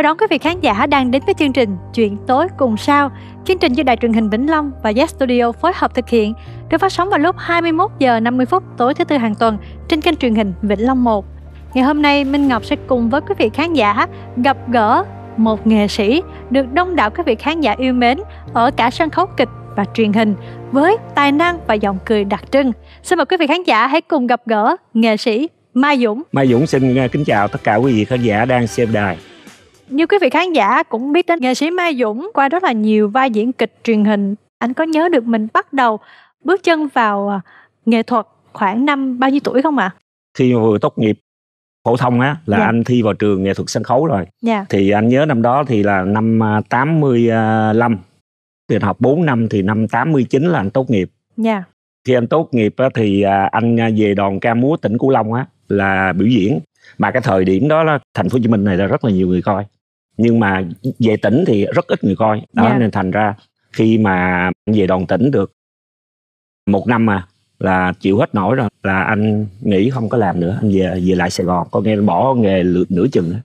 chào đón quý vị khán giả đang đến với chương trình Chuyện tối cùng sao. Chương trình do Đài truyền hình Vĩnh Long và Yes Studio phối hợp thực hiện, được phát sóng vào lúc 21 giờ 50 phút tối thứ tư hàng tuần trên kênh truyền hình Vĩnh Long 1. Ngày hôm nay Minh Ngọc sẽ cùng với quý vị khán giả gặp gỡ một nghệ sĩ được đông đảo quý vị khán giả yêu mến ở cả sân khấu kịch và truyền hình với tài năng và giọng cười đặc trưng. Xin mời quý vị khán giả hãy cùng gặp gỡ nghệ sĩ Mai Dũng. Mai Dũng xin à, kính chào tất cả quý vị khán giả đang xem đài. Như quý vị khán giả cũng biết đến nghệ sĩ Mai Dũng qua rất là nhiều vai diễn kịch truyền hình. Anh có nhớ được mình bắt đầu bước chân vào à, nghệ thuật khoảng năm bao nhiêu tuổi không ạ? À? Khi vừa tốt nghiệp phổ thông á là dạ. anh thi vào trường nghệ thuật sân khấu rồi. Dạ. Thì anh nhớ năm đó thì là năm 85. À, thì học 4 năm thì năm 89 là anh tốt nghiệp. Dạ. Khi anh tốt nghiệp á, thì à, anh về đoàn ca múa tỉnh Cửu Long á là biểu diễn mà cái thời điểm đó là thành phố Hồ Chí Minh này là rất là nhiều người coi nhưng mà về tỉnh thì rất ít người coi đó yeah. Dạ. nên thành ra khi mà về đoàn tỉnh được một năm mà là chịu hết nổi rồi là anh nghĩ không có làm nữa anh về về lại Sài Gòn có nghe bỏ nghề nửa chừng nữa.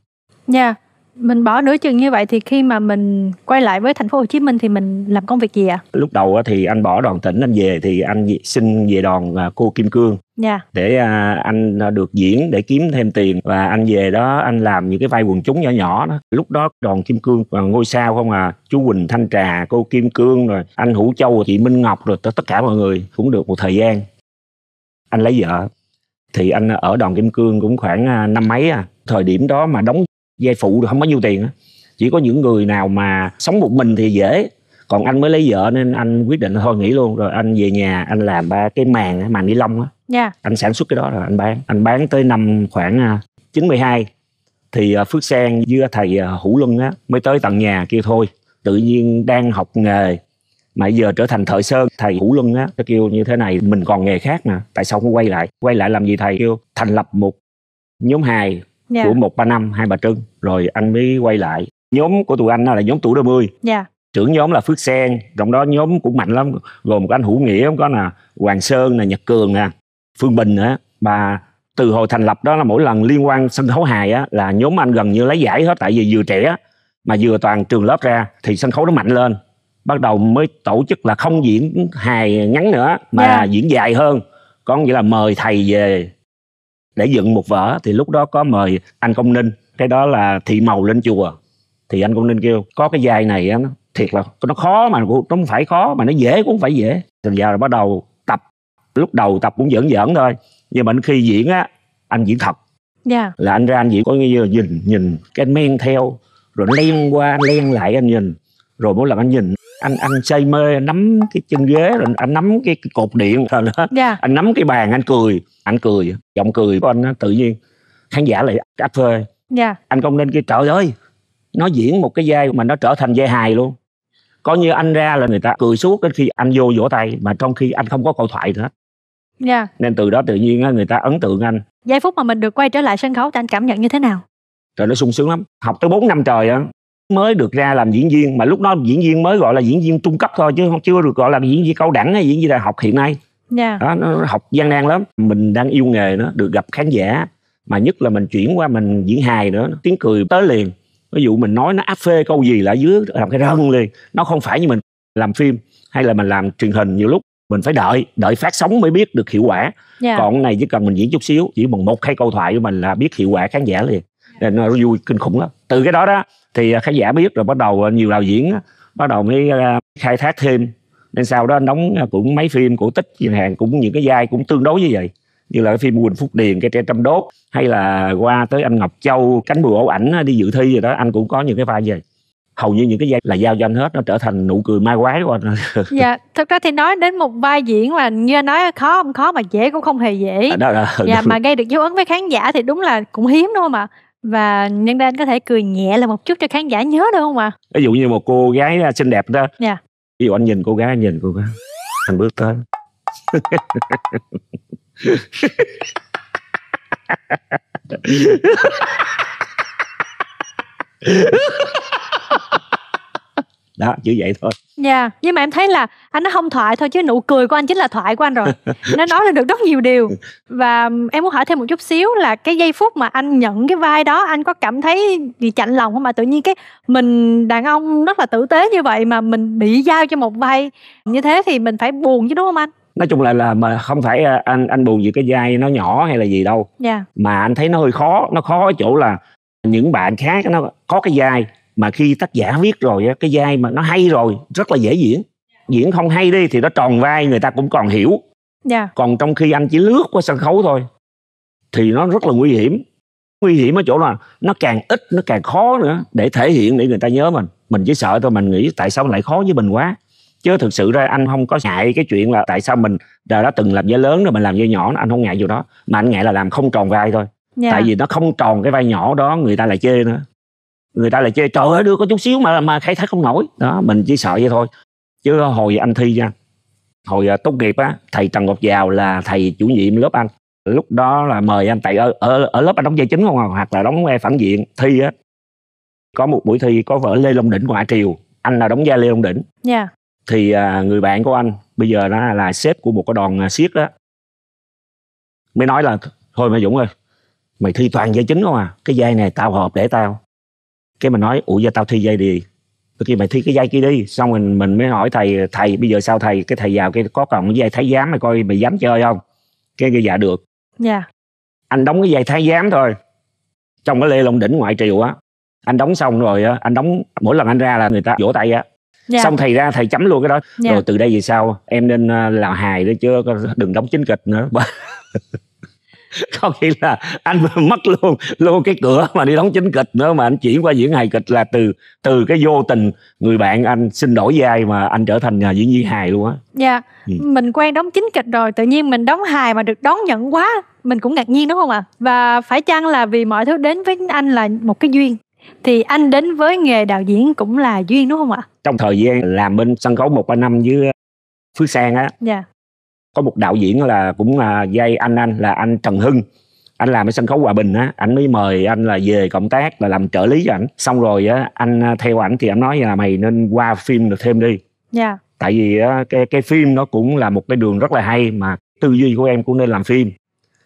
Dạ. Yeah mình bỏ nửa chừng như vậy thì khi mà mình quay lại với thành phố Hồ Chí Minh thì mình làm công việc gì ạ? À? Lúc đầu thì anh bỏ đoàn tỉnh anh về thì anh xin về đoàn à, cô Kim Cương. Yeah. Dạ. Để à, anh được diễn để kiếm thêm tiền và anh về đó anh làm những cái vai quần chúng nhỏ nhỏ đó. Lúc đó đoàn Kim Cương và ngôi sao không à, chú Quỳnh Thanh Trà, cô Kim Cương rồi anh Hữu Châu, chị Minh Ngọc rồi tất cả mọi người cũng được một thời gian. Anh lấy vợ thì anh ở đoàn Kim Cương cũng khoảng à, năm mấy à thời điểm đó mà đóng vai phụ được không bao nhiêu tiền á. Chỉ có những người nào mà sống một mình thì dễ. Còn anh mới lấy vợ nên anh quyết định thôi nghỉ luôn. Rồi anh về nhà anh làm ba cái màn màn ni lông á. Yeah. Dạ. anh sản xuất cái đó rồi anh bán. Anh bán tới năm khoảng 92 à, thì à, Phước Sang với thầy à, Hữu Luân á mới tới tận nhà kêu thôi. Tự nhiên đang học nghề mà giờ trở thành thợ sơn. Thầy Hữu Luân á kêu như thế này mình còn nghề khác mà tại sao không quay lại? Quay lại làm gì thầy? Kêu thành lập một nhóm hài yeah. Dạ. của một ba năm hai bà trưng rồi anh mới quay lại nhóm của tụi anh là nhóm tuổi đôi mươi yeah. Dạ. trưởng nhóm là phước sen trong đó nhóm cũng mạnh lắm gồm một anh hữu nghĩa có là hoàng sơn nè nhật cường nè phương bình nữa mà từ hồi thành lập đó là mỗi lần liên quan sân khấu hài á là nhóm anh gần như lấy giải hết tại vì vừa trẻ mà vừa toàn trường lớp ra thì sân khấu nó mạnh lên bắt đầu mới tổ chức là không diễn hài ngắn nữa mà yeah. Dạ. diễn dài hơn có nghĩa là mời thầy về để dựng một vở thì lúc đó có mời anh công ninh cái đó là thị màu lên chùa thì anh công ninh kêu có cái vai này á thiệt là nó khó mà nó không phải khó mà nó dễ cũng phải dễ rồi giờ là bắt đầu tập lúc đầu tập cũng giỡn giỡn thôi nhưng mà khi diễn á anh diễn thật yeah. Dạ. là anh ra anh diễn có như là nhìn nhìn cái anh men theo rồi len qua len lại anh nhìn rồi mỗi lần anh nhìn anh anh say mê anh nắm cái chân ghế rồi anh nắm cái, cái cột điện rồi đó yeah. Dạ. anh nắm cái bàn anh cười anh cười giọng cười của anh tự nhiên khán giả lại áp phê yeah. Dạ. anh công nên kia trời ơi nó diễn một cái vai mà nó trở thành vai hài luôn coi như anh ra là người ta cười suốt đến khi anh vô vỗ tay mà trong khi anh không có câu thoại nữa yeah. Dạ. nên từ đó tự nhiên người ta ấn tượng anh giây phút mà mình được quay trở lại sân khấu thì anh cảm nhận như thế nào trời nó sung sướng lắm học tới 4 năm trời á mới được ra làm diễn viên mà lúc đó diễn viên mới gọi là diễn viên trung cấp thôi chứ không chưa được gọi là diễn viên cao đẳng hay diễn viên đại học hiện nay yeah. Dạ. đó nó học gian nan lắm mình đang yêu nghề nó được gặp khán giả mà nhất là mình chuyển qua mình diễn hài nữa tiếng cười tới liền ví dụ mình nói nó áp phê câu gì lại dưới làm cái rân liền nó không phải như mình làm phim hay là mình làm truyền hình nhiều lúc mình phải đợi đợi phát sóng mới biết được hiệu quả yeah. Dạ. còn này chỉ cần mình diễn chút xíu chỉ bằng một hai câu thoại của mình là biết hiệu quả khán giả liền nó vui kinh khủng lắm. Từ cái đó đó thì khán giả biết rồi bắt đầu nhiều đạo diễn bắt đầu mới à, khai thác thêm. Nên sau đó anh đóng à, cũng mấy phim cổ tích chẳng hạn cũng những cái vai cũng tương đối như vậy. Như là cái phim Quỳnh Phúc Điền cái tre trăm đốt hay là qua tới anh Ngọc Châu cánh bùa ổ ảnh đi dự thi rồi đó anh cũng có những cái vai vậy. Hầu như những cái vai là giao cho anh hết nó trở thành nụ cười mai quái của anh. Dạ thực ra thì nói đến một vai diễn mà như anh nói khó không khó mà dễ cũng không hề dễ. À, đó là dạ mà gây được dấu ấn với khán giả thì đúng là cũng hiếm đúng không ạ và nhân đây anh có thể cười nhẹ là một chút cho khán giả nhớ được không ạ? Ví dụ như một cô gái xinh đẹp đó. Dạ. Ví dụ anh nhìn cô gái anh nhìn cô gái. Anh bước tới. Đó chỉ vậy thôi Dạ, yeah. nhưng mà em thấy là anh nó không thoại thôi chứ nụ cười của anh chính là thoại của anh rồi. nó nói được rất nhiều điều. Và em muốn hỏi thêm một chút xíu là cái giây phút mà anh nhận cái vai đó anh có cảm thấy gì chạnh lòng không mà tự nhiên cái mình đàn ông rất là tử tế như vậy mà mình bị giao cho một vai như thế thì mình phải buồn chứ đúng không anh? nói chung là là mà không phải à, anh anh buồn vì cái vai nó nhỏ hay là gì đâu yeah. Dạ. mà anh thấy nó hơi khó nó khó ở chỗ là những bạn khác nó có cái vai mà khi tác giả viết rồi cái vai mà nó hay rồi rất là dễ diễn diễn không hay đi thì nó tròn vai người ta cũng còn hiểu yeah. Dạ. còn trong khi anh chỉ lướt qua sân khấu thôi thì nó rất là nguy hiểm nguy hiểm ở chỗ là nó càng ít nó càng khó nữa để thể hiện để người ta nhớ mình mình chỉ sợ thôi mình nghĩ tại sao lại khó với mình quá chứ thực sự ra anh không có ngại cái chuyện là tại sao mình đã, đã từng làm vai lớn rồi mình làm vai nhỏ anh không ngại điều đó mà anh ngại là làm không tròn vai thôi yeah. Dạ. tại vì nó không tròn cái vai nhỏ đó người ta lại chê nữa người ta lại chê trời ơi đưa có chút xíu mà mà khai thác không nổi đó mình chỉ sợ vậy thôi chứ hồi anh thi nha hồi uh, tốt nghiệp á thầy trần ngọc giàu là thầy chủ nhiệm lớp anh lúc đó là mời anh tại ở ở, ở lớp anh đóng vai chính không à? hoặc là đóng phản diện thi á có một buổi thi có vở lê long đỉnh ngoại triều anh là đóng vai lê long đỉnh yeah. Dạ. thì à, người bạn của anh bây giờ nó là sếp của một cái đoàn à, siết đó mới nói là thôi mày dũng ơi mày thi toàn vai chính không à cái vai này tao hợp để tao cái mình nói ủa giờ tao thi dây đi tôi kêu mày thi cái dây kia đi. Xong mình mình mới hỏi thầy thầy bây giờ sao thầy? Cái thầy vào cái có còn cái dây thái giám mày coi mày dám chơi không? Cái cái dạ được. Dạ. Yeah. anh đóng cái dây thái giám thôi. Trong cái lê long đỉnh ngoại triều á anh đóng xong rồi á anh đóng mỗi lần anh ra là người ta vỗ tay á. Yeah. xong thầy ra thầy chấm luôn cái đó. Yeah. rồi từ đây về sau em nên uh, làm hài đấy chứ đừng đóng chính kịch nữa có nghĩa là anh mất luôn luôn cái cửa mà đi đóng chính kịch nữa mà anh chuyển qua diễn hài kịch là từ từ cái vô tình người bạn anh xin đổi vai mà anh trở thành nhà diễn viên hài luôn á. Dạ ừ. mình quen đóng chính kịch rồi tự nhiên mình đóng hài mà được đón nhận quá mình cũng ngạc nhiên đúng không ạ? À? và phải chăng là vì mọi thứ đến với anh là một cái duyên? Thì anh đến với nghề đạo diễn cũng là duyên đúng không ạ? Trong thời gian làm bên sân khấu một ba năm với phước sang á. Dạ có một đạo diễn là cũng là dây anh anh là anh Trần Hưng. Anh làm ở sân khấu hòa bình á anh mới mời anh là về cộng tác là làm trợ lý cho ảnh. Xong rồi á anh à, theo ảnh thì anh nói là mày nên qua phim được thêm đi. Dạ. Yeah. tại vì á, cái cái phim nó cũng là một cái đường rất là hay mà tư duy của em cũng nên làm phim.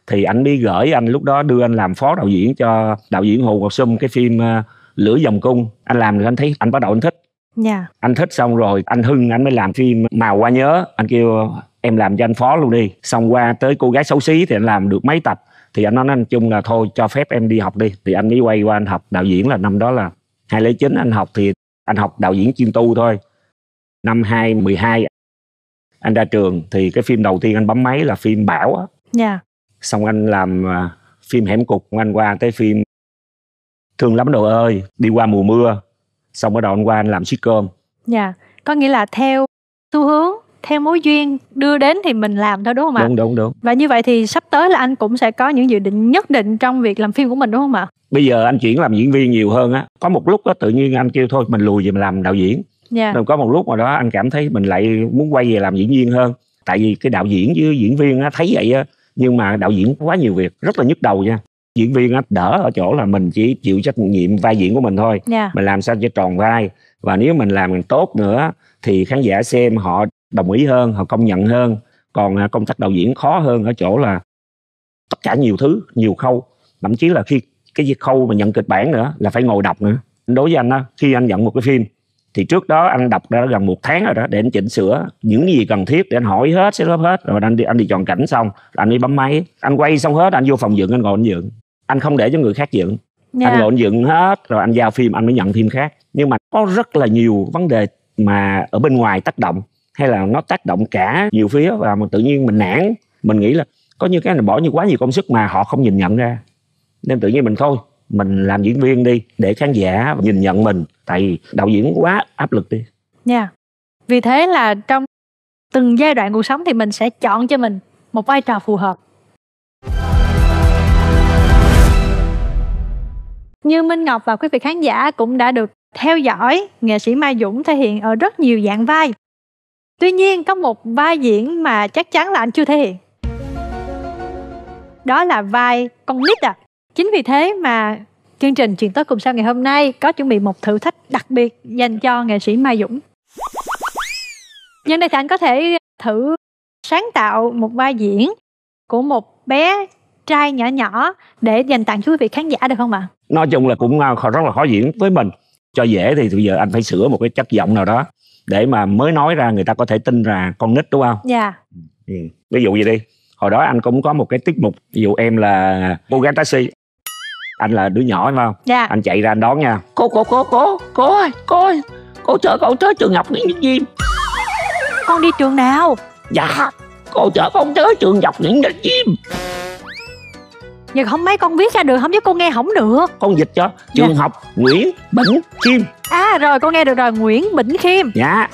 Thì anh đi gửi anh lúc đó đưa anh làm phó đạo diễn cho đạo diễn Hồ Ngọc Sum cái phim uh, Lửa dòng cung. Anh làm thì anh thấy anh bắt đầu anh thích. Yeah. anh thích xong rồi anh Hưng anh mới làm phim Màu qua nhớ. Anh kêu em làm cho anh phó luôn đi. Xong qua tới cô gái xấu xí thì anh làm được mấy tập. Thì anh nói anh chung là thôi cho phép em đi học đi. Thì anh mới quay qua anh học. Đạo diễn là năm đó là hai lấy chín anh học thì anh học đạo diễn chuyên tu thôi. Năm hai mười hai anh ra trường thì cái phim đầu tiên anh bấm máy là phim bảo á. Yeah. xong anh làm uh, phim hẻm cục. Anh qua tới phim thương lắm đồ ơi đi qua mùa mưa. Xong bắt đầu anh qua anh làm sitcom. Dạ. Yeah. có nghĩa là theo xu hướng theo mối duyên đưa đến thì mình làm thôi đúng không ạ? Đúng đúng đúng. Và như vậy thì sắp tới là anh cũng sẽ có những dự định nhất định trong việc làm phim của mình đúng không ạ? Bây giờ anh chuyển làm diễn viên nhiều hơn á. Có một lúc đó tự nhiên anh kêu thôi mình lùi về mình làm đạo diễn. Yeah. Rồi có một lúc mà đó anh cảm thấy mình lại muốn quay về làm diễn viên hơn. Tại vì cái đạo diễn với diễn viên á thấy vậy á nhưng mà đạo diễn quá nhiều việc rất là nhức đầu nha diễn viên á đỡ ở chỗ là mình chỉ chịu trách nhiệm vai diễn của mình thôi yeah. mình làm sao cho tròn vai và nếu mình làm tốt nữa thì khán giả xem họ đồng ý hơn họ công nhận hơn. Còn à, công tác đạo diễn khó hơn ở chỗ là tất cả nhiều thứ nhiều khâu. Thậm chí là khi cái khâu mà nhận kịch bản nữa là phải ngồi đọc nữa. Đối với anh á khi anh nhận một cái phim thì trước đó anh đọc đã gần một tháng rồi đó để anh chỉnh sửa những gì cần thiết để anh hỏi hết sẽ lớp hết. Rồi anh đi anh đi chọn cảnh xong anh đi bấm máy. Anh quay xong hết anh vô phòng dựng anh ngồi anh dựng. Anh không để cho người khác dựng. Yeah. anh ngồi anh dựng hết rồi anh giao phim anh mới nhận phim khác. Nhưng mà có rất là nhiều vấn đề mà ở bên ngoài tác động hay là nó tác động cả nhiều phía và mà tự nhiên mình nản. Mình nghĩ là có như cái này bỏ như quá nhiều công sức mà họ không nhìn nhận ra. Nên tự nhiên mình thôi, mình làm diễn viên đi để khán giả nhìn nhận mình. Tại vì đạo diễn quá áp lực đi. Nha. Yeah. vì thế là trong từng giai đoạn cuộc sống thì mình sẽ chọn cho mình một vai trò phù hợp. Như Minh Ngọc và quý vị khán giả cũng đã được theo dõi, nghệ sĩ Mai Dũng thể hiện ở rất nhiều dạng vai. Tuy nhiên, có một vai diễn mà chắc chắn là anh chưa thể hiện. Đó là vai con nít à. Chính vì thế mà chương trình Chuyện tối cùng sao ngày hôm nay có chuẩn bị một thử thách đặc biệt dành cho nghệ sĩ Mai Dũng. nhân đây thì anh có thể thử sáng tạo một vai diễn của một bé trai nhỏ nhỏ để dành tặng cho quý vị khán giả được không ạ? Nói chung là cũng à, rất là khó diễn với mình. Cho dễ thì bây giờ anh phải sửa một cái chất giọng nào đó để mà mới nói ra người ta có thể tin ra con nít đúng không? Dạ. Yeah. Ừ. Ví dụ gì đi, hồi đó anh cũng có một cái tiết mục, ví dụ em là cô gái taxi, anh là đứa nhỏ phải không? Dạ. Anh chạy ra anh đón nha. Cô cô cô cô cô ơi, cô ơi, cô chở con tới trường học Nguyễn Đức Diêm. Con đi trường nào? Dạ, cô chở con tới trường học Nguyễn Đức Diêm nhưng không mấy con viết ra được không chứ cô nghe không được. Con dịch cho. Trường dạ. học nguyễn bỉnh khiêm. À rồi con nghe được rồi nguyễn bỉnh khiêm. Dạ.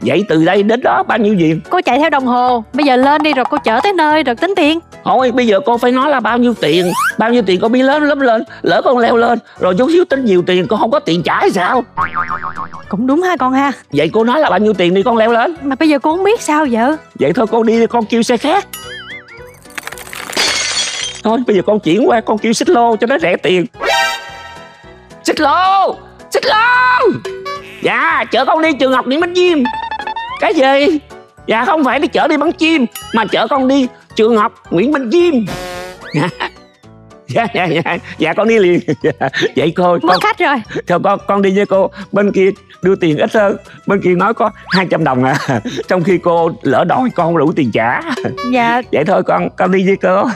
Vậy từ đây đến đó bao nhiêu tiền cô chạy theo đồng hồ. Bây giờ lên đi rồi cô chở tới nơi rồi tính tiền. Thôi bây giờ con phải nói là bao nhiêu tiền. Bao nhiêu tiền con biết lớn lắm lên lỡ con leo lên rồi chút xíu tính nhiều tiền con không có tiền trả hay sao? Cũng đúng ha con ha. Vậy cô nói là bao nhiêu tiền đi con leo lên. Mà bây giờ cô không biết sao vậy vậy thôi con đi con kêu xe khác thôi bây giờ con chuyển qua con kêu xích lô cho nó rẻ tiền. Xích lô! Xích lô! Dạ chở con đi trường học đi bắn chim cái gì? Dạ không phải đi chở đi bắn chim mà chở con đi trường học nguyễn bắn chim dạ. Dạ dạ dạ. Con đi liền. Vậy cô mất khách rồi. Thôi con con đi với cô. Bên kia đưa tiền ít hơn. Bên kia nói có 200 đồng à. Trong khi cô lỡ đòi con không đủ tiền trả. Dạ. Vậy thôi con con đi với cô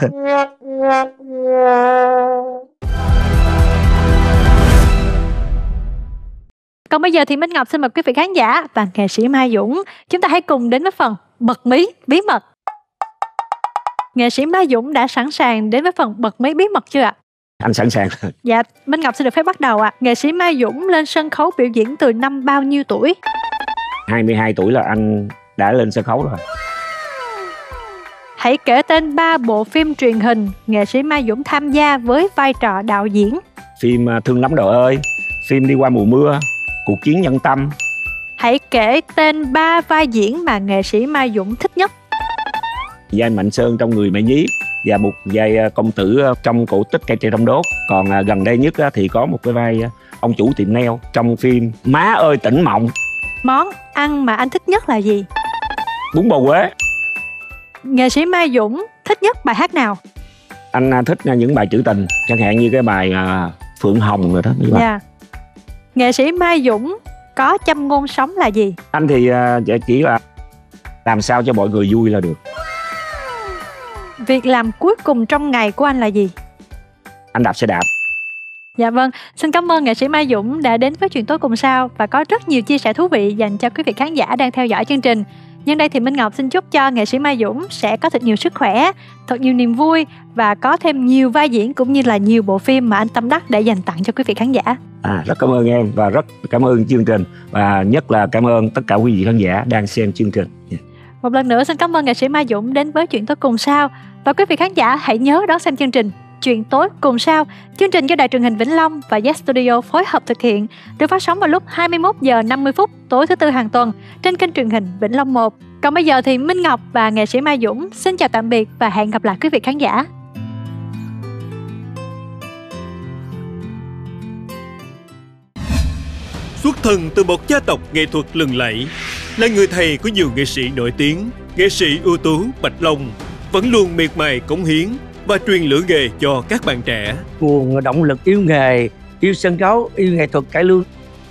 còn bây giờ thì Minh Ngọc xin mời quý vị khán giả và nghệ sĩ Mai Dũng chúng ta hãy cùng đến với phần bật mí bí mật nghệ sĩ Mai Dũng đã sẵn sàng đến với phần bật mí bí mật chưa ạ? Anh sẵn sàng. Dạ, Minh Ngọc sẽ được phép bắt đầu ạ. À. Nghệ sĩ Mai Dũng lên sân khấu biểu diễn từ năm bao nhiêu tuổi? 22 tuổi là anh đã lên sân khấu rồi. Hãy kể tên ba bộ phim truyền hình nghệ sĩ Mai Dũng tham gia với vai trò đạo diễn. Phim à, Thương lắm đồ ơi, phim Đi qua mùa mưa, Cuộc chiến nhân tâm. Hãy kể tên ba vai diễn mà nghệ sĩ Mai Dũng thích nhất. Vai mạnh sơn trong người mẹ nhí và một vai à, công tử à, trong cổ tích cây tre đông đốt. Còn gần đây nhất thì có một cái vai ông chủ tiệm neo trong phim má ơi tỉnh mộng. Món ăn mà anh thích nhất là gì? Bún bò quế nghệ sĩ mai dũng thích nhất bài hát nào anh thích những bài trữ tình chẳng hạn như cái bài phượng hồng rồi đó dạ yeah. nghệ sĩ mai dũng có châm ngôn sống là gì anh thì chỉ là làm sao cho mọi người vui là được Việc làm cuối cùng trong ngày của anh là gì? Anh đạp xe đạp. Dạ vâng, xin cảm ơn nghệ sĩ Mai Dũng đã đến với chuyện tối cùng sao và có rất nhiều chia sẻ thú vị dành cho quý vị khán giả đang theo dõi chương trình. Nhân đây thì Minh Ngọc xin chúc cho nghệ sĩ Mai Dũng sẽ có thật nhiều sức khỏe, thật nhiều niềm vui và có thêm nhiều vai diễn cũng như là nhiều bộ phim mà anh tâm đắc để dành tặng cho quý vị khán giả. À, rất cảm ơn em và rất cảm ơn chương trình và nhất là cảm ơn tất cả quý vị khán giả đang xem chương trình. Một lần nữa xin cảm ơn nghệ sĩ Mai Dũng đến với chuyện tối cùng sao và quý vị khán giả hãy nhớ đón xem chương trình Chuyện tối cùng sao, chương trình do Đài truyền hình Vĩnh Long và Yes Studio phối hợp thực hiện, được phát sóng vào lúc 21 giờ 50 phút tối thứ tư hàng tuần trên kênh truyền hình Vĩnh Long 1. Còn bây giờ thì Minh Ngọc và nghệ sĩ Mai Dũng xin chào tạm biệt và hẹn gặp lại quý vị khán giả. Xuất thân từ một gia tộc nghệ thuật lừng lẫy, là người thầy của nhiều nghệ sĩ nổi tiếng, nghệ sĩ ưu tú Bạch Long vẫn luôn miệt mài cống hiến và truyền lửa nghề cho các bạn trẻ. Nguồn động lực yêu nghề, yêu sân khấu, yêu nghệ thuật cải lương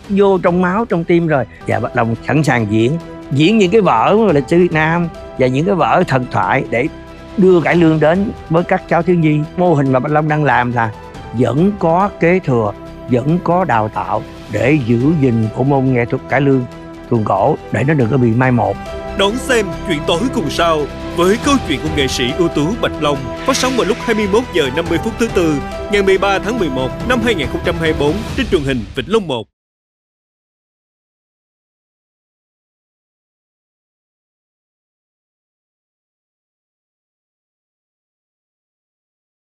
vô trong máu trong tim rồi. Và bắt đầu sẵn sàng diễn diễn những cái vở lịch sử Việt Nam và những cái vở thần thoại để đưa cải lương đến với các cháu thiếu nhi. Mô hình mà Bạch Long đang làm là vẫn có kế thừa vẫn có đào tạo để giữ gìn bộ môn nghệ thuật cải lương tuồng cổ để nó đừng có bị mai một. Đón xem chuyện tối cùng sao với câu chuyện của nghệ sĩ ưu tú Bạch Long phát sóng vào lúc 21 giờ 50 phút thứ tư, ngày 13 tháng 11 năm 2024 trên truyền hình Vĩnh Long 1.